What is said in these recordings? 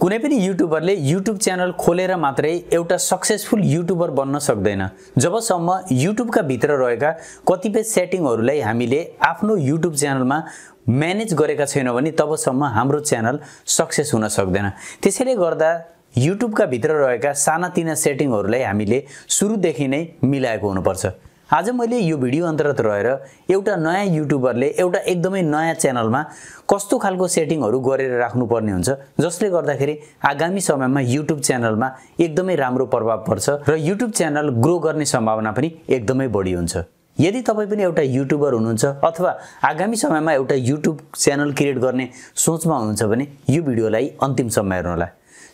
कुनै पनि युट्युबरले YouTube channel खोलेर मात्रै एउटा सक्सेसफुल युट्युबर बन्न सक्दैन। जबसम्म युट्युबका भित्र रहेका कतिपय सेटिङहरूलाई हामीले आफ्नो युट्युब च्यानलमा म्यानेज गरेका छैनौँ भने तबसम्म हाम्रो च्यानल सक्सेस हुन सक्दैन। त्यसैले गर्दा युट्युबका भित्र रहेका सानातिना सेटिङहरूलाई हामीले सुरुदेखि नै मिलाएको हुनुपर्छ। आज मैले यो भिडियो अन्तर्गत रहेर एउटा नयाँ युट्युबरले एउटा एकदमै नयाँ च्यानलमा कस्तो खालको सेटिङहरू गरेर राख्नुपर्ने हुन्छ जसले गर्दाखेरि आगामी समयमा युट्युब च्यानलमा एकदमै राम्रो प्रभाव पर्छ र युट्युब च्यानल ग्रो गर्ने सम्भावना पनि एकदमै बढी हुन्छ। यदि तपाईँ पनि एउटा युट्युबर हुनुहुन्छ अथवा आगामी समयमा एउटा युट्युब च्यानल क्रिएट गर्ने सोचमा हुनुहुन्छ भने यो भिडियोलाई अन्तिमसम्म हेर्नुहोला।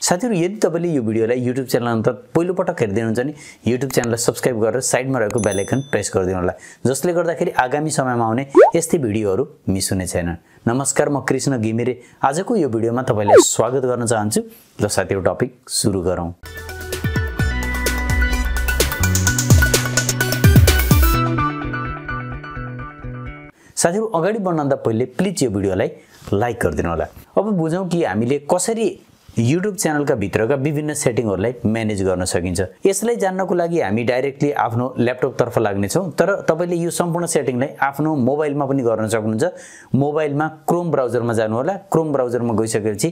साथीहरू यदि तपाईँले यो भिडियोलाई युट्युब च्यानल अन्त पहिलोपटक हेरिदिनुहुन्छ भने युट्युब च्यानललाई सब्सक्राइब गरेर साइडमा रहेको बेलायकन प्रेस गरिदिनु होला। जसले गर्दाखेरि आगामी समयमा आउने यस्तै भिडियोहरू मिस हुने छैन नमस्कार म कृष्ण घिमिरे। आजको यो भिडियोमा तपाईँलाई स्वागत गर्न चाहन्छु। र साथीहरू टपिक सुरु गरौँ। साथीहरू अगाडि बढ्नुभन्दा पहिले प्लिज यो भिडियोलाई लाइक गरिदिनु होला। अब बुझौँ कि हामीले कसरी युट्युब च्यानलका भित्रका विभिन्न सेटिङहरूलाई म्यानेज गर्न सकिन्छ। यसलाई जान्नको लागि हामी डाइरेक्टली आफ्नो ल्यापटपतर्फ लाग्नेछौँ तर तपाईँले यो सम्पूर्ण सेटिङलाई आफ्नो मोबाइलमा पनि गर्न सक्नुहुन्छ। मोबाइलमा क्रोम ब्राउजरमा जानुहोला। क्रोम ब्राउजरमा गइसकेपछि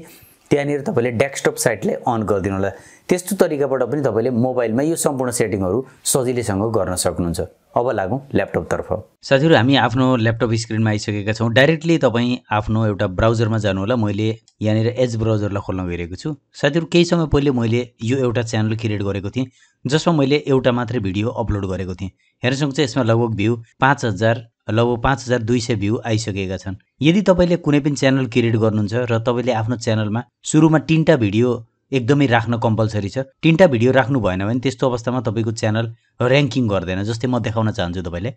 त्यहाँनिर तपाईँले डेस्कटप साइटलाई अन गरिदिनु होला त्यस्तो तरिकाबाट पनि तपाईँले मोबाइलमा यो सम्पूर्ण सेटिङहरू सजिलैसँग गर्न सक्नुहुन्छ। अब लागौँ ल्यापटपतर्फ। साथीहरू हामी आफ्नो ल्यापटप स्क्रिनमा आइसकेका छौँ। डाइरेक्टली तपाईँ आफ्नो एउटा ब्राउजरमा जानु होला मैले यहाँनिर एज ब्राउजरलाई खोल्न गइरहेको छु। साथीहरू केही समय पहिले मैले यो एउटा च्यानल क्रिएट गरेको थिएँ जसमा मैले एउटा मात्रै भिडियो अपलोड गरेको थिएँ। हेर्न सक्छ यसमा लगभग भ्यू पाँच हजार लगभग पाँच हजार दुई सय भ्यू आइसकेका छन्। यदि तपाईँले कुनै पनि च्यानल क्रिएट गर्नुहुन्छ र तपाईँले आफ्नो च्यानलमा सुरुमा तिनवटा भिडियो एकदमै राख्न कम्पलसरी छ। तिनवटा भिडियो राख्नु भएन भने त्यस्तो अवस्थामा तपाईँको च्यानल ऱ्याङ्किङ गर्दैन जस्तै म देखाउन चाहन्छु तपाईँलाई।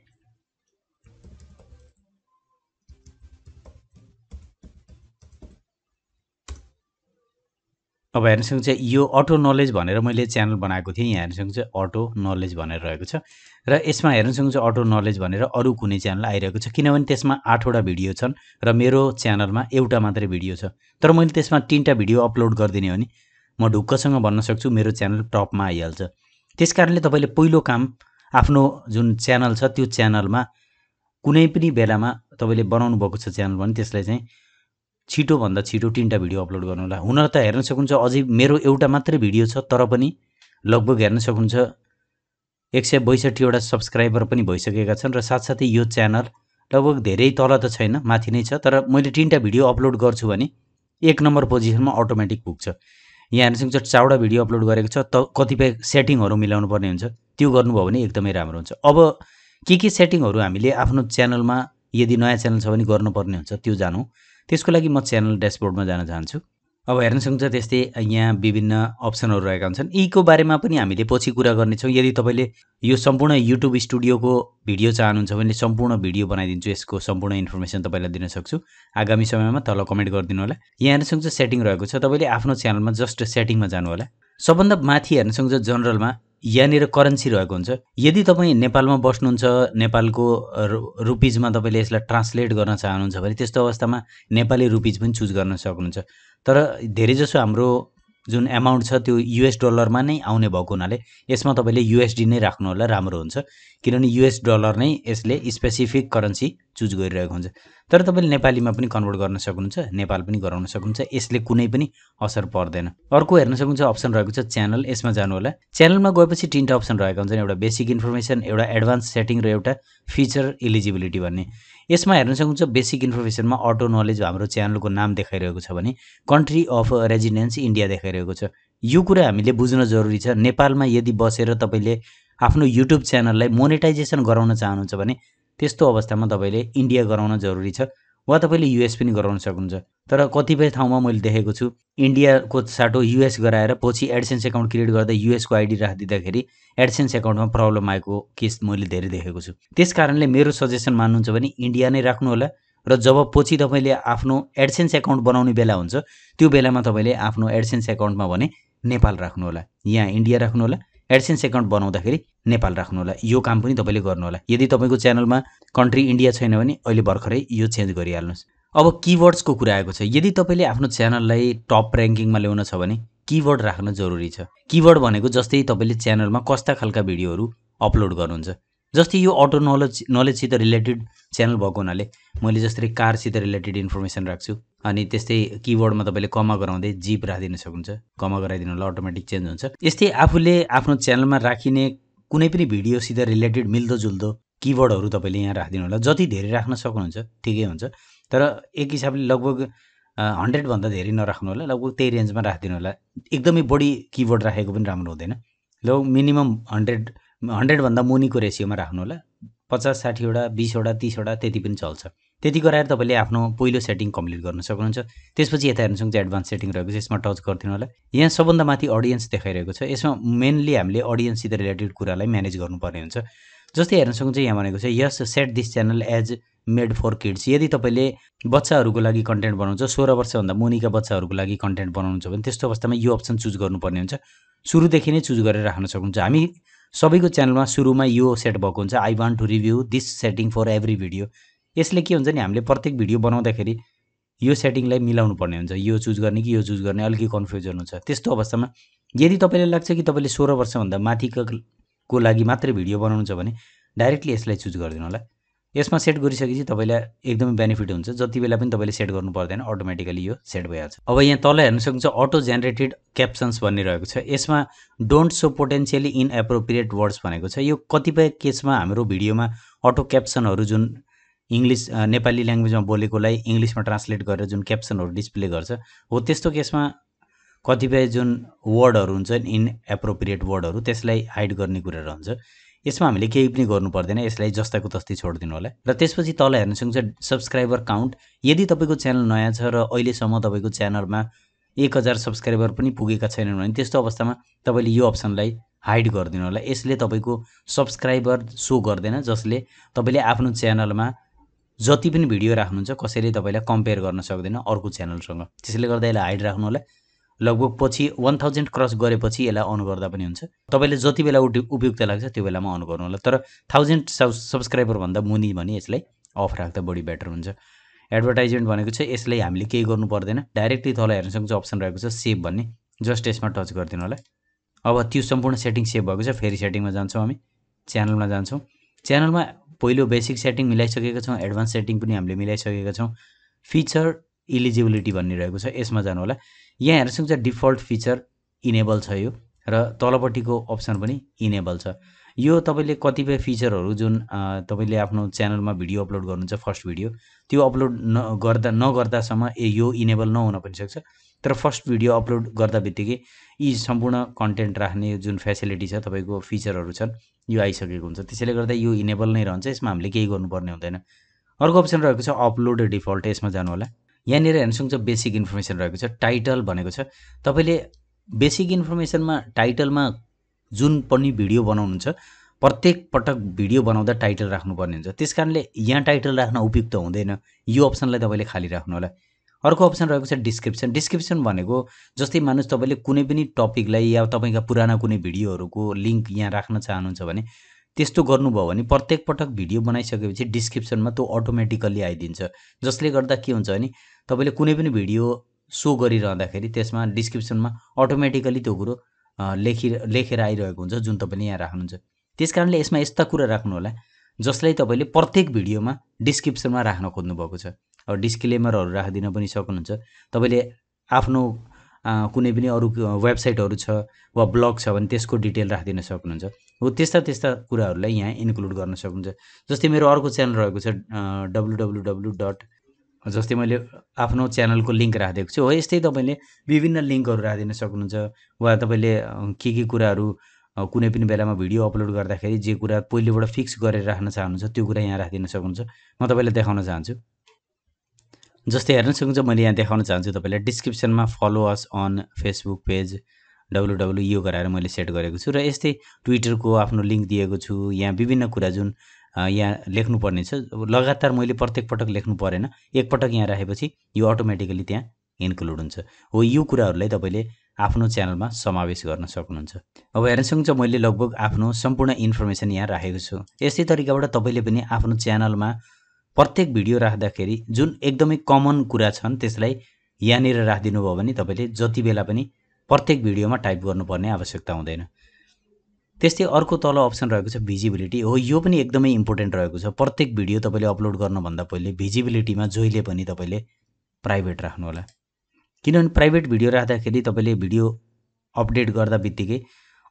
अब हेर्न सक्नुहुन्छ यो अटो नलेज भनेर मैले च्यानल बनाएको थिएँ। यहाँ हेर्न सक्नुहुन्छ अटो नलेज भनेर रहेको छ। र यसमा हेर्न सक्नुहुन्छ अटो नलेज भनेर अरू कुनै च्यानल आइरहेको छ। किनभने त्यसमा आठवटा भिडियो छन् र मेरो च्यानलमा एउटा मात्रै भिडियो छ। तर मैले त्यसमा तिनवटा भिडियो अपलोड गरिदिने हो भने म ढुक्कसँग भन्न सक्छु मेरो च्यानल टपमा आइहाल्छ। त्यस कारणले तपाईँले पहिलो काम आफ्नो जुन च्यानल छ त्यो च्यानलमा कुनै पनि बेलामा तपाईँले बनाउनु भएको छ च्यानल भने त्यसलाई चाहिँ छिटोभन्दा छिटो तिनवटा भिडियो अपलोड गर्नु होला हुन त हेर्न सक्नुहुन्छ अझै मेरो एउटा मात्रै भिडियो छ तर पनि लगभग हेर्न सक्नुहुन्छ एक सय बैसठीवटा सब्सक्राइबर पनि भइसकेका छन् र साथसाथै यो च्यानल लगभग धेरै तल त छैन माथि नै छ तर मैले तिनवटा भिडियो अपलोड गर्छु भने एक नम्बर पोजिसनमा अटोमेटिक पुग्छ। यहाँ हेर्न सक्नुहुन्छ चारवटा भिडियो अपलोड गरेको छ त कतिपय सेटिङहरू मिलाउनु पर्ने हुन्छ। त्यो गर्नुभयो भने एकदमै राम्रो हुन्छ। अब के के सेटिङहरू हामीले आफ्नो च्यानलमा यदि नयाँ च्यानल छ भने गर्नुपर्ने हुन्छ त्यो जानु। त्यसको लागि म च्यानल ड्यासबोर्डमा जान चाहन्छु। अब हेर्न सक्नुहुन्छ त्यस्तै यहाँ विभिन्न अप्सनहरू रहेका हुन्छन्। यीको बारेमा पनि हामीले पछि कुरा गर्नेछौँ। यदि तपाईँले यो सम्पूर्ण युट्युब स्टुडियोको भिडियो चाहनुहुन्छ भने सम्पूर्ण भिडियो बनाइदिन्छु। यसको सम्पूर्ण इन्फर्मेसन तपाईँलाई दिन सक्छु। आगामी समयमा तल कमेन्ट गरिदिनु होला। यहाँ हेर्न सक्नुहुन्छ सेटिङ रहेको छ। तपाईँले आफ्नो च्यानलमा जस्ट सेटिङमा जानु होला। सबभन्दा माथि हेर्न सक्नुहुन्छ जनरलमा यहाँनिर करेन्सी रहेको हुन्छ। यदि तपाईँ नेपालमा बस्नुहुन्छ नेपालको रुपिजमा तपाईँले यसलाई ट्रान्सलेट गर्न चाहनुहुन्छ भने त्यस्तो अवस्थामा नेपाली रुपिज पनि चुज गर्न सक्नुहुन्छ। तर धेरैजसो हाम्रो जुन एमाउन्ट छ त्यो युएस डलरमा नै आउने भएको हुनाले यसमा तपाईँले युएसडी नै राख्नु होला राम्रो हुन्छ। किनभने युएस डलर नै यसले स्पेसिफिक करेन्सी चुज गरिरहेको हुन्छ। तर तपाईँले नेपालीमा पनि कन्भर्ट गर्न सक्नुहुन्छ नेपाल पनि गराउन सक्नुहुन्छ यसले कुनै पनि असर पर्दैन। अर्को हेर्न सक्नुहुन्छ अप्सन रहेको छ च्यानल यसमा जानु होला च्यानलमा गएपछि तिनवटा अप्सन रहेका हुन्छन् एउटा बेसिक इन्फर्मेसन एउटा एडभान्स सेटिङ र एउटा फिचर इलिजिबिलिटी भन्ने। यसमा हेर्न सक्नुहुन्छ बेसिक इन्फर्मेसनमा अटो नलेज हाम्रो च्यानलको नाम देखाइरहेको छ भने कन्ट्री अफ रेजिडेन्स इन्डिया देखाइरहेको छ। यो कुरा हामीले बुझ्न जरुरी छ। नेपालमा यदि बसेर तपाईँले आफ्नो युट्युब च्यानललाई मोनेटाइजेसन गराउन चाहनुहुन्छ भने त्यस्तो अवस्थामा तपाईँले इन्डिया गराउन जरुरी छ वा तपाईँले युएस पनि गराउन सक्नुहुन्छ। तर कतिपय ठाउँमा मैले देखेको छु इन्डियाको साटो युएस गराएर पछि एडसेन्स एकाउन्ट क्रिएट गर्दा युएसको आइडी राखिदिँदाखेरि एडसेन्स एकाउन्टमा प्रब्लम आएको केस मैले धेरै देखेको छु। त्यस कारणले मेरो सजेसन मान्नुहुन्छ भने इन्डिया नै राख्नु होला र जब पछि तपाईँले आफ्नो एडसेन्स एकाउन्ट बनाउने बेला हुन्छ त्यो बेलामा तपाईँले आफ्नो एडसेन्स एकाउन्टमा भने नेपाल राख्नु होला। यहाँ इन्डिया राख्नु होला। एडसेन्स एकाउन्ट बनाउँदाखेरि नेपाल राख्नु होला। यो काम पनि तपाईँले गर्नुहोला यदि तपाईँको च्यानलमा कन्ट्री इन्डिया छैन भने अहिले भर्खरै यो चेन्ज गरिहाल्नुहोस्। अब किवर्ड्सको कुरा आएको छ? यदि तपाईँले आफ्नो च्यानललाई टप ऱ्याङ्किङमा ल्याउन छ भने किवर्ड राख्न जरुरी छ। किवर्ड भनेको जस्तै तपाईँले च्यानलमा कस्ता खालका भिडियोहरू अपलोड गर्नुहुन्छ। जस्तै यो अटो नलेज नलेजसित रिलेटेड च्यानल भएको हुनाले मैले जस्तै कारसित रिलेटेड इन्फर्मेसन राख्छु। अनि त्यस्तै किवर्डमा तपाईँले कमा गराउँदै जिप राखिदिन सक्नुहुन्छ। कमा गराइदिनु होला अटोमेटिक चेन्ज हुन्छ। यस्तै आफूले आफ्नो च्यानलमा राखिने कुनै पनि भिडियोसित रिलेटेड मिल्दोजुल्दो किवर्डहरू तपाईँले यहाँ राखिदिनु होला जति धेरै राख्न सक्नुहुन्छ ठिकै हुन्छ। तर एक हिसाबले लगभग हन्ड्रेडभन्दा धेरै नराख्नु होला लगभग त्यही रेन्जमा राखिदिनु होला एकदमै बढी किबोर्ड राखेको पनि राम्रो हुँदैन। लगभग मिनिमम हन्ड्रेड हन्ड्रेडभन्दा मुनिको रेसियोमा राख्नु होला पचास साठीवटा बिसवटा तिसवटा त्यति पनि चल्छ। त्यति गराएर तपाईँले आफ्नो पहिलो सेटिङ कम्प्लिट गर्न सक्नुहुन्छ। त्यसपछि यता हेर्नु सक्छ एडभान्स सेटिङ रहेको छ यसमा टच गरिदिनु होला। यहाँ सबभन्दा माथि अडियन्स देखाइरहेको छ। यसमा मेनली हामीले अडियन्ससित रिलेटेड कुरालाई म्यानेज गर्नुपर्ने हुन्छ। जस्तै हेर्न सक्नुहुन्छ यहाँ भनेको छ yes set this channel as made for kids यदि तपाईँले बच्चाहरूको लागि कन्टेन्ट बनाउँछ सोह्र वर्षभन्दा मुनिका बच्चाहरूको लागि कन्टेन्ट बनाउनुहुन्छ भने त्यस्तो अवस्थामा यो अप्सन चुज गर्नुपर्ने हुन्छ। सुरुदेखि नै चुज गरेर राख्न सक्नुहुन्छ। हामी सबैको च्यानलमा सुरुमा यो सेट भएको हुन्छ। I want to review this setting for every video यसले के हुन्छ नि हामीले प्रत्येक भिडियो बनाउँदाखेरि यो सेटिङलाई मिलाउनु पर्ने हुन्छ यो चुज गर्ने कि यो चुज गर्ने अलिकति कन्फ्युजन हुन्छ त्यस्तो अवस्थामा यदि तपाईँलाई लाग्छ कि तपाईँले सोह्र वर्षभन्दा माथिको लागि मात्रै भिडियो बनाउनुहुन्छ भने डाइरेक्टली यसलाई चुज गरिदिनु होला। यसमा सेट गरिसकेपछि तपाईँलाई एकदमै बेनिफिट हुन्छ जति बेला पनि तपाईँले सेट गर्नु पर्दैन अटोमेटिकली यो सेट भइहाल्छ। अब यहाँ तल हेर्न सक्नुहुन्छ अटो जेनेरेटेड क्याप्सन्स भन्ने रहेको छ। यसमा don't show potentially inappropriate words भनेको छ। यो कतिपय केसमा हाम्रो भिडियोमा अटो क्याप्सनहरू जुन इङ्ग्लिस नेपाली ल्याङ्ग्वेजमा बोलेकोलाई इङ्ग्लिसमा ट्रान्सलेट गरेर जुन क्याप्सनहरू डिस्प्ले गर्छ हो त्यस्तो केसमा कतिपय जुन वर्डहरू हुन्छ इन एप्रोप्रिएट वर्डहरू त्यसलाई हाइड गर्ने कुरा रहन्छ। यसमा हामीले केही पनि गर्नु पर्दैन यसलाई जस्ताको तस्तै छोडिदिनु होला। र त्यसपछि तल हेर्न सक्नुहुन्छ सब्सक्राइबर काउन्ट यदि तपाईँको च्यानल नयाँ छ र अहिलेसम्म तपाईँको च्यानलमा एक हजार सब्सक्राइबर पनि पुगेका छैनन् भने त्यस्तो अवस्थामा तपाईँले यो अप्सनलाई हाइड गरिदिनु होला। यसले तपाईँको सब्सक्राइबर सो गर्दैन जसले तपाईँले आफ्नो च्यानलमा जति पनि भिडियो राख्नुहुन्छ कसैले तपाईँलाई कम्पेयर गर्न सक्दैन अर्को च्यानलसँग त्यसले गर्दा यसलाई हाइड राख्नु होला। लगभग पछि वान थाउजन्ड क्रस गरेपछि यसलाई अन गर्दा पनि हुन्छ। तपाईँले जति बेला उपयुक्त लाग्छ त्यो बेलामा अन गर्नु होला। तर थाउजन्ड सब सब्सक्राइबरभन्दा मुनि भने यसलाई अफ राख्दा बढी बेटर हुन्छ। एडभर्टाइजमेन्ट भनेको छ यसलाई हामीले केही गर्नु पर्दैन। डाइरेक्टली तल हेर्न सक्छ अप्सन रहेको छ सेभ भन्ने। जस्ट यसमा टच गरिदिनु होला। अब त्यो सम्पूर्ण सेटिङ सेभ भएको छ। फेरि सेटिङमा जान्छौँ हामी। च्यानलमा जान्छौँ। च्यानलमा पहिलो बेसिक सेटिङ मिलाइसकेका छौँ एडभान्स सेटिङ पनि हामीले मिलाइसकेका छौँ। फिचर इलिजिबिलिटी भन्ने रहेको छ यसमा जानु होला। यहाँ हेर्न सक्छ डिफल्ट फिचर इनेबल छ यो र तलपट्टिको अप्सन पनि इनेबल छ। यो तपाईँले कतिपय फिचरहरू जुन तपाईँले आफ्नो च्यानलमा भिडियो अपलोड गर्नुहुन्छ फर्स्ट भिडियो त्यो अपलोड न गर्दा नगर्दासम्म ए यो इनेबल नहुन पनि सक्छ। तर फर्स्ट भिडियो अपलोड गर्दा बित्तिकै यी सम्पूर्ण कन्टेन्ट राख्ने जुन फेसिलिटी छ तपाईँको फिचरहरू छन् यो आइसकेको हुन्छ। त्यसैले गर्दा यो इनेबल नै रहन्छ यसमा हामीले केही गर्नुपर्ने हुँदैन। अर्को अप्सन रहेको छ अपलोड डिफल्ट यसमा जानु होला। यहाँनिर हेर्न सक्नुहुन्छ बेसिक इन्फर्मेसन रहेको छ टाइटल भनेको छ। तपाईँले बेसिक इन्फर्मेसनमा टाइटलमा जुन पनि भिडियो बनाउनुहुन्छ प्रत्येक पटक भिडियो बनाउँदा टाइटल राख्नुपर्ने हुन्छ। त्यस कारणले यहाँ टाइटल राख्न उपयुक्त हुँदैन। यो अप्सनलाई तपाईँले खाली राख्नु होला। अर्को अप्सन रहेको छ डिस्क्रिप्सन। डिस्क्रिप्सन भनेको जस्तै मानुस तपाईँले कुनै पनि टपिकलाई या तपाईँका पुराना कुनै भिडियोहरूको लिङ्क यहाँ राख्न चाहनुहुन्छ भने त्यस्तो गर्नुभयो भने प्रत्येक पटक भिडियो बनाइसकेपछि डिस्क्रिप्सनमा त्यो अटोमेटिकल्ली आइदिन्छ। जसले गर्दा के हुन्छ भने तपाईँले कुनै पनि भिडियो सो गरिरहँदाखेरि त्यसमा डिस्क्रिप्सनमा अटोमेटिकली त्यो कुरो लेखि लेखेर आइरहेको हुन्छ जुन तपाईँले यहाँ राख्नुहुन्छ। त्यस कारणले यसमा यस्ता कुरा राख्नु होला जसलाई तपाईँले प्रत्येक भिडियोमा डिस्क्रिप्सनमा राख्न खोज्नुभएको छ। अब डिस्क्लेमरहरू राखिदिन पनि सक्नुहुन्छ। तपाईँले आफ्नो कुनै पनि अरू वेबसाइटहरू छ वा ब्लग छ भने त्यसको डिटेल राखिदिन सक्नुहुन्छ। हो त्यस्ता त्यस्ता कुराहरूलाई यहाँ इन्क्लुड गर्न सक्नुहुन्छ। जस्तै मेरो अर्को च्यानल रहेको छ डब्लु डब्लु डब्लु डट जस्तै मैले आफ्नो च्यानलको लिङ्क राखिदिएको छु। हो यस्तै तपाईँले विभिन्न लिङ्कहरू राखिदिन सक्नुहुन्छ वा तपाईँले के के कुराहरू कुनै पनि बेलामा भिडियो अपलोड गर्दाखेरि जे कुरा पहिलेबाट फिक्स गरेर राख्न चाहनुहुन्छ त्यो कुरा यहाँ राखिदिन सक्नुहुन्छ। म तपाईँलाई देखाउन चाहन्छु। जस्तै हेर्न सक्नुहुन्छ मैले यहाँ देखाउन चाहन्छु तपाईँलाई। डिस्क्रिप्सनमा follow us on Facebook page W W यो गराएर मैले सेट गरेको छु। र यस्तै ट्विटरको आफ्नो लिङ्क दिएको छु। यहाँ विभिन्न कुरा जुन यहाँ लेख्नुपर्ने छ। लगातार मैले प्रत्येक पटक लेख्नु परेन। एकपटक यहाँ राखेपछि यो अटोमेटिकली त्यहाँ इन्क्लुड हुन्छ। हो यो कुराहरूलाई तपाईँले आफ्नो च्यानलमा समावेश गर्न सक्नुहुन्छ। अब हेर्न सक्नुहुन्छ मैले लगभग आफ्नो सम्पूर्ण इन्फर्मेसन यहाँ राखेको छु। यस्तै तरिकाबाट तपाईँले पनि आफ्नो च्यानलमा प्रत्येक भिडियो राख्दाखेरि जुन एकदमै कमन कुरा छन् त्यसलाई यहाँनिर राखिदिनु भयो भने तपाईँले जति बेला पनि प्रत्येक भिडियोमा टाइप गर्नुपर्ने आवश्यकता हुँदैन। त्यस्तै अर्को तल अप्सन रहेको छ भिजिबिलिटी हो यो पनि एकदमै इम्पोर्टेन्ट रहेको छ। प्रत्येक भिडियो तपाईँले अपलोड गर्नुभन्दा पहिले भिजिबिलिटीमा जहिले पनि तपाईँले प्राइभेट राख्नु होला किनभने प्राइभेट भिडियो राख्दाखेरि तपाईँले भिडियो अपडेट गर्दा बित्तिकै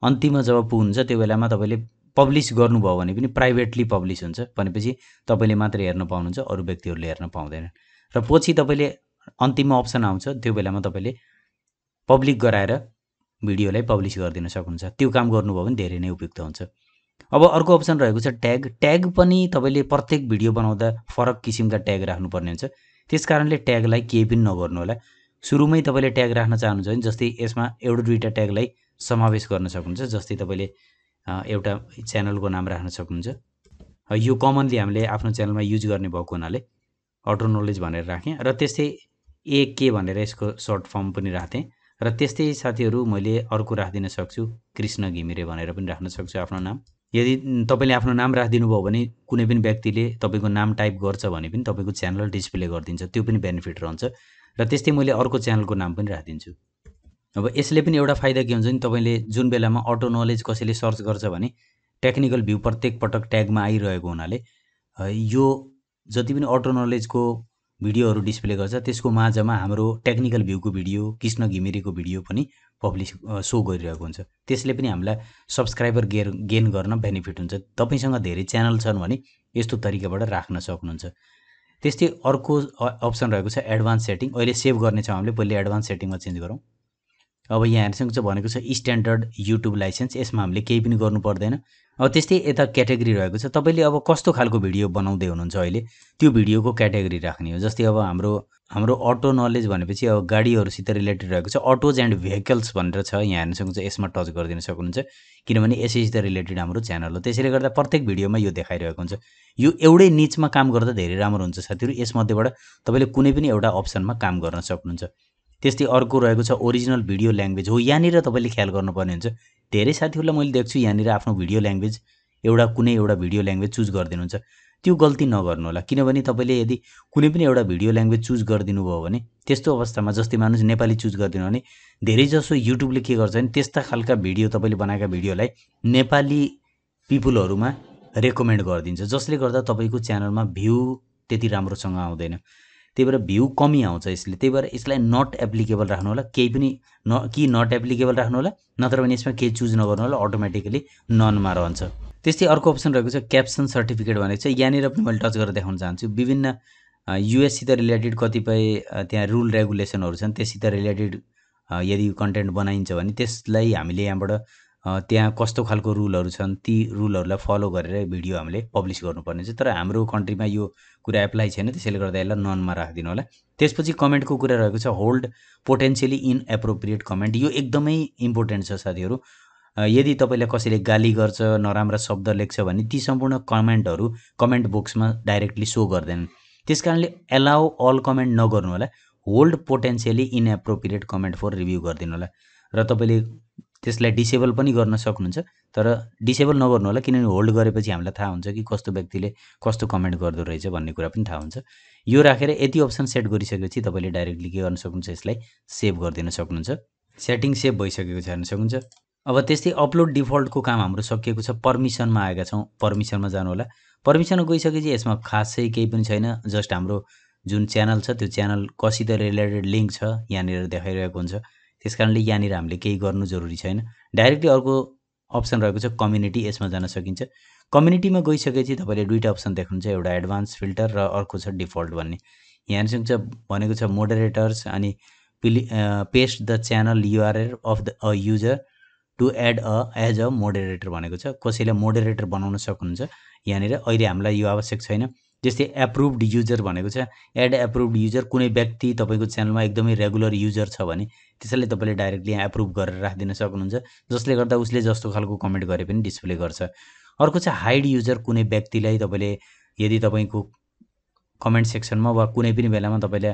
अन्तिममा जब पुग्नुहुन्छ त्यो बेलामा तपाईँले पब्लिस गर्नुभयो भने पनि प्राइभेटली पब्लिस हुन्छ। भनेपछि तपाईँले मात्र हेर्न पाउनुहुन्छ अरू व्यक्तिहरूले हेर्न पाउँदैनन्। र पछि तपाईँले अन्तिममा अप्सन आउँछ त्यो बेलामा तपाईँले पब्लिक गराएर भिडियोलाई पब्लिस गरिदिन सक्नुहुन्छ। त्यो काम गर्नुभयो भने धेरै नै उपयुक्त हुन्छ। अब अर्को अप्सन रहेको छ ट्याग। ट्याग पनि तपाईँले प्रत्येक भिडियो बनाउँदा फरक किसिमका ट्याग राख्नुपर्ने हुन्छ। त्यस कारणले ट्यागलाई केही पनि नगर्नु होला। सुरुमै तपाईँले ट्याग राख्न चाहनुहुन्छ भने जस्तै यसमा एउटा दुईवटा ट्यागलाई समावेश गर्न सक्नुहुन्छ जस्तै तपाईँले एउटा च्यानलको नाम राख्न सक्नुहुन्छ। यो कमनली हामीले आफ्नो च्यानलमा युज गर्ने भएको हुनाले अटो नलेज भनेर राखेँ र त्यस्तै ए के भनेर यसको सर्ट फर्म पनि राख्थेँ र त्यस्तै साथीहरू मैले अर्को राखिदिन सक्छु कृष्ण घिमिरे भनेर पनि राख्न सक्छु आफ्नो नाम। यदि तपाईँले आफ्नो नाम राखिदिनु भयो भने कुनै पनि व्यक्तिले तपाईँको नाम टाइप गर्छ भने पनि तपाईँको च्यानल डिस्प्ले गरिदिन्छ त्यो पनि बेनिफिट रहन्छ। र त्यस्तै मैले अर्को च्यानलको नाम पनि राखिदिन्छु। अब यसले पनि एउटा फाइदा के हुन्छ नि तपाईँले जुन बेलामा अटो नलेज कसैले सर्च गर्छ भने टेक्निकल भ्यू प्रत्येक पटक ट्यागमा आइरहेको हुनाले यो जति पनि अटो नलेजको भिडियोहरू डिस्प्ले गर्छ त्यसको माझमा हाम्रो टेक्निकल भ्यूको भिडियो कृष्ण घिमिरेको भिडियो पनि पब्लिस सो गरिरहेको हुन्छ। त्यसले पनि हामीलाई सब्सक्राइबर गेर गेन गर्न बेनिफिट हुन्छ। तपाईँसँग धेरै च्यानल छन् भने यस्तो तरिकाबाट राख्न सक्नुहुन्छ। त्यस्तै अर्को अप्सन रहेको छ एडभान्स सेटिङ अहिले सेभ गर्नेछौँ हामीले पहिले एडभान्स सेटिङमा चेन्ज गरौँ। अब यहाँ हेर्नुहोस् चाहिँ भनेको छ स्ट्यान्डर्ड युट्युब लाइसेन्स। यसमा हामीले केही पनि गर्नु पर्दैन। अब त्यस्तै यता क्याटेगोरी रहेको छ। तपाईँले अब कस्तो खालको भिडियो बनाउँदै हुनुहुन्छ अहिले? त्यो भिडियोको क्याटेगोरी राख्ने हो। जस्तै अब हाम्रो हाम्रो अटो नलेज भनेपछि अब गाडीहरूसित रिलेटेड रहेको छ। अटोज एन्ड भेहिकल्स भनेर छ। यहाँ हेर्न सक्नुहुन्छ यसमा टच गरिदिन सक्नुहुन्छ। किनभने यसैसित रिलेटेड हाम्रो च्यानल हो। त्यसैले गर्दा प्रत्येक भिडियोमा यो देखाइरहेको हुन्छ। यो एउटै निचमा काम गर्दा धेरै राम्रो हुन्छ साथीहरू। यसमध्येबाट तपाईँले कुनै पनि एउटा अप्सनमा काम गर्न सक्नुहुन्छ। त्यस्तै अर्को रहेको छ ओरिजिनल भिडियो ल्याङ्ग्वेज हो। यहाँनिर तपाईँले ख्याल गर्नुपर्ने हुन्छ धेरै साथीहरूलाई मैले देख्छु यहाँनिर आफ्नो भिडियो ल्याङ्ग्वेज एउटा कुनै एउटा भिडियो ल्याङ्ग्वेज चुज गरिदिनुहुन्छ त्यो गल्ती नगर्नु होला किनभने तपाईँले यदि कुनै पनि एउटा भिडियो ल्याङ्ग्वेज चुज गरिदिनु भयो भने त्यस्तो अवस्थामा जस्तै मानुस नेपाली चुज गरिदिनु भने धेरैजसो युट्युबले के गर्छ भने त्यस्ता खालका भिडियो तपाईँले बनाएका भिडियोलाई नेपाली पिपुलहरूमा रेकमेन्ड गरिदिन्छ जसले गर्दा तपाईँको च्यानलमा भ्यू त्यति राम्रोसँग आउँदैन। त्यही भएर भ्यू कमी आउँछ यसले। त्यही भएर यसलाई नट एप्लिकेबल राख्नु होला। केही पनि न कि नट एप्लिकेबल राख्नु होला नत्र भने यसमा केही चुज नगर्नु होला अटोमेटिकली ननमा रहन्छ। त्यस्तै अर्को अप्सन रहेको छ क्याप्सन सर्टिफिकेट भनेको चाहिँ यहाँनिर पनि मैले टच गरेर देखाउन चाहन्छु। विभिन्न युएससित रिलेटेड कतिपय त्यहाँ रुल रेगुलेसनहरू छन् त्यससित रिलेटेड यदि कन्टेन्ट बनाइन्छ भने त्यसलाई हामीले यहाँबाट त्यहाँ कस्तो खालको रुलहरू छन् ती रुलहरूलाई फलो गरेर भिडियो हामीले पब्लिस गर्नुपर्ने छ। तर हाम्रो कन्ट्रीमा यो कुरा एप्लाई छैन त्यसैले गर्दा यसलाई ननमा राखिदिनु होला। त्यसपछि कमेन्टको कुरा रहेको छ hold potentially inappropriate comment यो एकदमै इम्पोर्टेन्ट छ साथीहरू। यदि तपाईँलाई कसैले गाली गर्छ नराम्रा शब्द लेख्छ भने ती सम्पूर्ण कमेन्टहरू कमेन्ट बक्समा डाइरेक्टली सो गर्दैनन् त्यस कारणले एलाउ अल कमेन्ट नगर्नु होला। Hold potentially inappropriate comment for review गरिदिनु होला। र तपाईँले त्यसलाई डिसेबल पनि गर्न सक्नुहुन्छ। तर डिसेबल नगर्नु होला किनभने होल्ड गरेपछि हामीलाई थाहा हुन्छ कि कस्तो व्यक्तिले कस्तो कमेन्ट गर्दो रहेछ भन्ने कुरा पनि थाहा हुन्छ। यो राखेर यति अप्सन सेट गरिसकेपछि तपाईँले डाइरेक्टली के गर्न सक्नुहुन्छ यसलाई सेभ गरिदिन सक्नुहुन्छ। सेटिङ सेभ भइसकेको छ हेर्न सक्नुहुन्छ। अब त्यस्तै अपलोड डिफल्टको काम हाम्रो सकिएको छ। पर्मिसनमा आएका छौँ। पर्मिसनमा जानु होला पर्मिसनमा गइसकेपछि यसमा खासै केही पनि छैन। जस्ट हाम्रो जुन च्यानल छ त्यो च्यानल कसित रिलेटेड लिङ्क छ यहाँनिर देखाइरहेको हुन्छ। त्यस कारणले यहाँनिर हामीले केही गर्नु जरुरी छैन। डाइरेक्टली अर्को अप्सन रहेको छ कम्युनिटी यसमा जान सकिन्छ। कम्युनिटीमा गइसकेपछि तपाईँले दुईवटा अप्सन देख्नुहुन्छ एउटा एडभान्स फिल्टर र अर्को छ डिफल्ट भन्ने। यहाँ सक्छ भनेको छ मोडरेटर्स अनि please paste the channel URL of the uh user to add uh as a moderator भनेको छ। कसैलाई मोडरेटर बनाउन सक्नुहुन्छ। यहाँनिर अहिले हामीलाई यो आवश्यक छैन। जस्तै एप्रुभड युजर भनेको छ एड एप्रुभड युजर कुनै व्यक्ति तपाईँको च्यानलमा एकदमै रेगुलर युजर छ भने त्यसैले तपाईँले डाइरेक्टली यहाँ एप्रुभ गरेर राखिदिन सक्नुहुन्छ जसले गर्दा उसले जस्तो खालको कमेन्ट गरे पनि डिस्प्ले गर्छ। अर्को चाहिँ हाइड युजर कुनै व्यक्तिलाई तपाईँले यदि तपाईँको कमेन्ट सेक्सनमा वा कुनै पनि बेलामा तपाईँले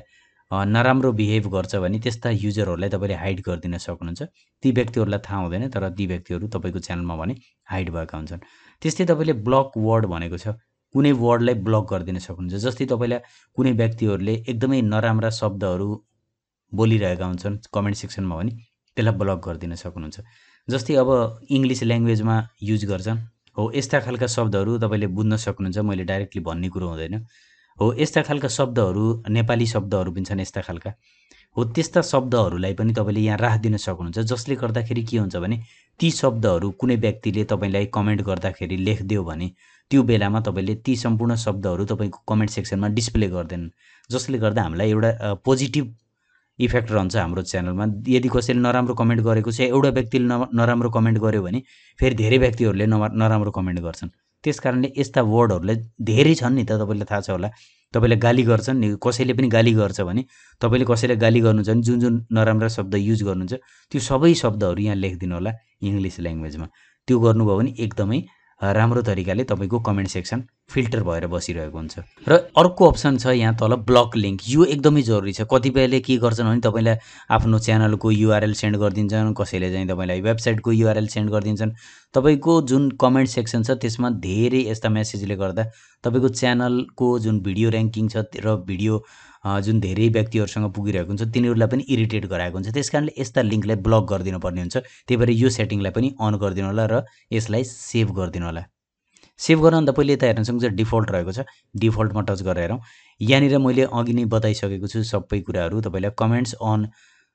नराम्रो बिहेभ गर्छ भने त्यस्ता युजरहरूलाई तपाईँले हाइड गरिदिन सक्नुहुन्छ। ती व्यक्तिहरूलाई थाहा हुँदैन तर ती व्यक्तिहरू तपाईँको च्यानलमा भने हाइड भएका हुन्छन्। त्यस्तै तपाईँले ब्लक वर्ड भनेको छ कुनै वर्डलाई ब्लक गरिदिन सक्नुहुन्छ। जस्तै तपाईँलाई कुनै व्यक्तिहरूले एकदमै नराम्रा शब्दहरू बोलिरहेका हुन्छन् कमेन्ट सेक्सनमा भने त्यसलाई ब्लक गरिदिन सक्नुहुन्छ। जस्तै अब इङ्ग्लिस ल्याङ्ग्वेजमा युज गर्छन् हो यस्ता खालका शब्दहरू तपाईँले बुझ्न सक्नुहुन्छ। मैले डाइरेक्टली भन्ने कुरो हुँदैन। हो यस्ता खालका शब्दहरू नेपाली शब्दहरू पनि छन् यस्ता खालका। हो त्यस्ता शब्दहरूलाई पनि तपाईँले यहाँ राखिदिन सक्नुहुन्छ। जसले गर्दाखेरि के हुन्छ भने ती शब्दहरू कुनै व्यक्तिले तपाईँलाई कमेन्ट गर्दाखेरि लेखिदियो भने त्यो बेलामा तपाईँले ती सम्पूर्ण शब्दहरू तपाईँको कमेन्ट सेक्सनमा डिस्प्ले गर्दैन। जसले गर्दा हामीलाई एउटा पोजिटिभ इफेक्ट रहन्छ हाम्रो च्यानलमा। यदि कसैले नराम्रो कमेन्ट गरेको छ एउटा व्यक्तिले नराम्रो कमेन्ट गर्यो भने फेरि धेरै व्यक्तिहरूले नराम्रो कमेन्ट गर्छन्। त्यस कारणले यस्ता वर्डहरूलाई धेरै छन् नि त तपाईँलाई थाहा छ होला। तपाईँले गाली गर्छन् नि कसैले पनि गाली गर्छ भने तपाईँले कसैले गाली गर्नुहुन्छ भने जुन जुन नराम्रा शब्द युज गर्नुहुन्छ त्यो सबै शब्दहरू यहाँ लेखिदिनु होला इङ्ग्लिस ल्याङ्ग्वेजमा। त्यो गर्नुभयो भने एकदमै राम्रो तरिकाले तपाईँको कमेन्ट सेक्सन फिल्टर भएर बसिरहेको हुन्छ। र अर्को अप्सन छ यहाँ तल ब्लक लिङ्क। यो एकदमै जरुरी छ। कतिपयले के गर्छन् भने तपाईँलाई आफ्नो च्यानलको युआरएल सेन्ड गरिदिन्छन् कसैले चाहिँ तपाईँलाई वेबसाइटको युआरएल सेन्ड गरिदिन्छन्। तपाईँको जुन कमेन्ट सेक्सन छ त्यसमा धेरै यस्ता मेसेजले गर्दा तपाईँको च्यानलको जुन भिडियो ऱ्याङ्किङ छ र भिडियो जुन धेरै व्यक्तिहरूसँग पुगिरहेको हुन्छ तिनीहरूलाई पनि इरिटेट गराएको हुन्छ। त्यस कारणले यस्ता लिङ्कलाई ब्लक गरिदिनु पर्ने हुन्छ। त्यही भएर यो सेटिङलाई पनि अन गरिदिनु होला र यसलाई सेभ गरिदिनु होला। सेभ गर्न अन्त पहिले यता हेर्नु चाहिँ डिफल्ट रहेको छ। डिफल्टमा टच गरेर हेरौँ। यहाँनिर मैले अघि नै बताइसकेको छु सबै कुराहरू। तपाईँलाई comments on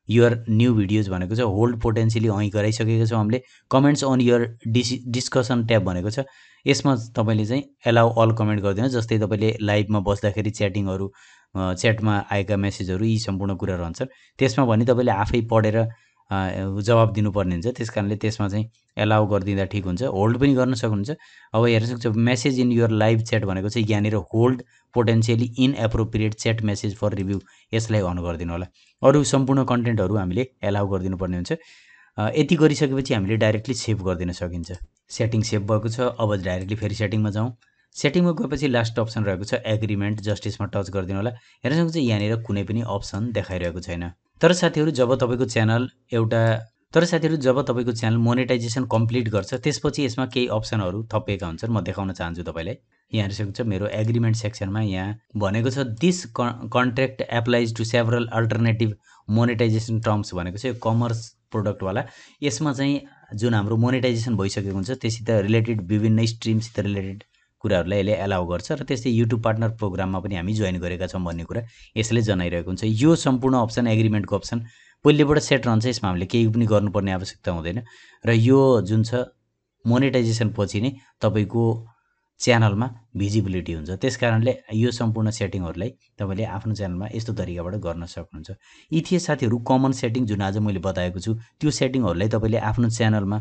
your new videos भनेको छ। होल्ड पोटेन्सियली अँ गराइसकेको छौँ हामीले। Comments on your dis discussion tab भनेको छ। यसमा तपाईँले चाहिँ एलाउ अल कमेन्ट गरिदिनु जस्तै तपाईँले लाइभमा बस्दाखेरि च्याटिङहरू च्याटमा आएका मेसेजहरू यी सम्पूर्ण कुरा रहन्छन्। त्यसमा भने तपाईँले आफै पढेर जवाब दिनुपर्ने हुन्छ। त्यस कारणले त्यसमा चाहिँ एलाउ गरिदिँदा ठिक हुन्छ। होल्ड पनि गर्न सक्नुहुन्छ। अब हेर्न सक्छ message in your live chat भनेको चाहिँ यहाँनिर hold potentially inappropriate chat message for review यसलाई अन गरिदिनु होला। अरू सम्पूर्ण कन्टेन्टहरू हामीले एलाउ गरिदिनु पर्ने हुन्छ यति गरिसकेपछि हामीले डाइरेक्टली सेभ गरिदिन सकिन्छ। सेटिङ सेभ भएको छ। अब डाइरेक्टली फेरि सेटिङमा जाउँ। सेटिङमा गएपछि लास्ट अप्सन रहेको छ एग्रिमेन्ट जस्टिसमा टच गरिदिनु होला। हेर्न सक्नुहुन्छ यहाँनिर कुनै पनि अप्सन देखाइरहेको छैन। तर साथीहरू जब तपाईँको च्यानल एउटा तर साथीहरू जब तपाईँको च्यानल मोनेटाइजेसन कम्प्लिट गर्छ त्यसपछि यसमा केही अप्सनहरू थपिएका हुन्छन्। म देखाउन चाहन्छु तपाईँलाई। यहाँ हेर्न मेरो एग्रिमेन्ट सेक्सनमा यहाँ भनेको छ this contract applies to several alternative monetisation terms भनेको चाहिँ कमर्स प्रोडक्टवाला यसमा चाहिँ जुन हाम्रो मोनेटाइजेसन भइसकेको हुन्छ त्योसित रिलेटेड विभिन्न स्ट्रिमसित रिलेटेड कुराहरूलाई यसले एलाउ गर्छ र त्यस्तै युट्युब पार्टनर प्रोग्राममा पनि हामी जोइन गरेका छौँ भन्ने कुरा यसले जनाइरहेको हुन्छ। यो सम्पूर्ण अप्सन एग्रिमेन्टको अप्सन पहिलेबाट सेट रहन्छ यसमा हामीले केही पनि गर्नुपर्ने आवश्यकता हुँदैन र यो जुन छ मोनिटाइजेसन पछि नै तपाईँको च्यानलमा भिजिबिलिटी हुन्छ। त्यस कारणले यो सम्पूर्ण सेटिङहरूलाई तपाईँले आफ्नो च्यानलमा यस्तो तरिकाबाट गर्न सक्नुहुन्छ। यी थिए साथीहरू कमन सेटिङ जुन आज मैले बताएको छु त्यो सेटिङहरूलाई तपाईँले आफ्नो च्यानलमा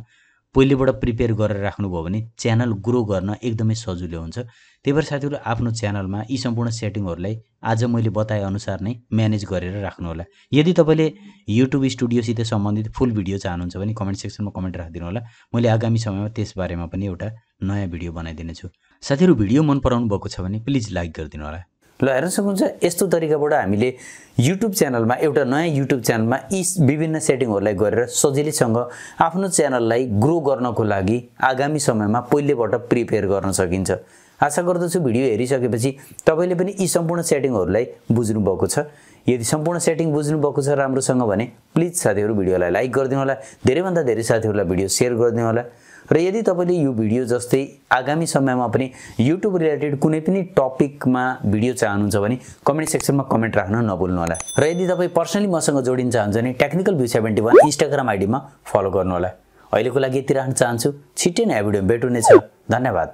पहिलेबाट प्रिपेयर गरेर राख्नुभयो भने च्यानल ग्रो गर्न एकदमै सजिलो हुन्छ। त्यही भएर साथीहरू आफ्नो च्यानलमा यी सम्पूर्ण सेटिङहरूलाई आज मैले बताए अनुसार नै म्यानेज गरेर राख्नुहोला यदि तपाईँले युट्युब स्टुडियोसित सम्बन्धित फुल भिडियो चाहनुहुन्छ भने कमेन्ट सेक्सनमा कमेन्ट राखिदिनु होला। मैले आगामी समयमा त्यसबारेमा पनि एउटा नयाँ भिडियो बनाइदिनेछु। साथीहरू भिडियो मन पराउनु भएको छ भने प्लिज लाइक गरिदिनु होला। ल हेर्न सक्नुहुन्छ यस्तो तरिकाबाट हामीले युट्युब च्यानलमा एउटा नयाँ युट्युब च्यानलमा यी विभिन्न सेटिङहरूलाई गरेर सजिलैसँग आफ्नो च्यानललाई ग्रो गर्नको लागि आगामी समयमा पहिलेबाट प्रिपेयर गर्न सकिन्छ। आशा गर्दछु भिडियो हेरिसकेपछि तपाईँले पनि यी सम्पूर्ण सेटिङहरूलाई बुझ्नुभएको छ। यदि सम्पूर्ण सेटिङ बुझ्नुभएको छ राम्रोसँग भने प्लिज साथीहरू भिडियोलाई लाइक गरिदिनु होला। धेरैभन्दा धेरै साथीहरूलाई भिडियो सेयर गरिदिनु होला। र यदि तपाईँले यो भिडियो जस्तै आगामी समयमा पनि युट्युब रिलेटेड कुनै पनि टपिकमा भिडियो चाहनुहुन्छ भने कमेन्ट सेक्सनमा कमेन्ट राख्न नभुल्नुहोला र यदि तपाईँ पर्सनली मसँग जोडिन चाहन्छ भने technical view seventy one Instagram आइडीमा follow गर्नुहोला अहिलेको लागि यति राख्न चाहन्छु। छिट्टै नै भिडियो भेट्नुहुनेछ धन्यवाद।